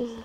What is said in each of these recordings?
음.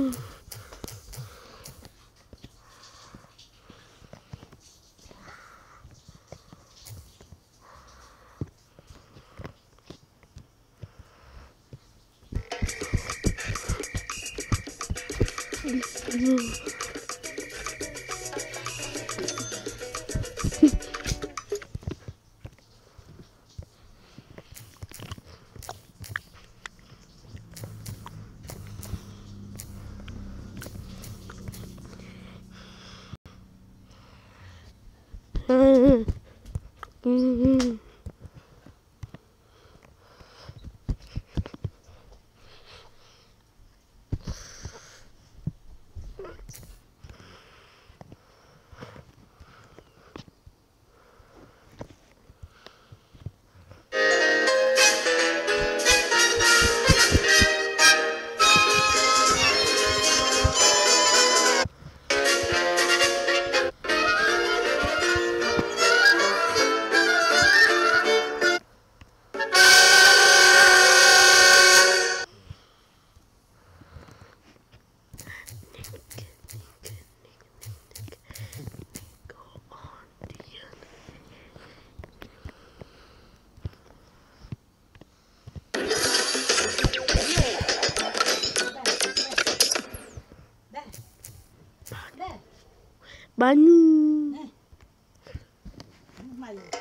Mm-hmm. mm-hmm. Banyu. Eh.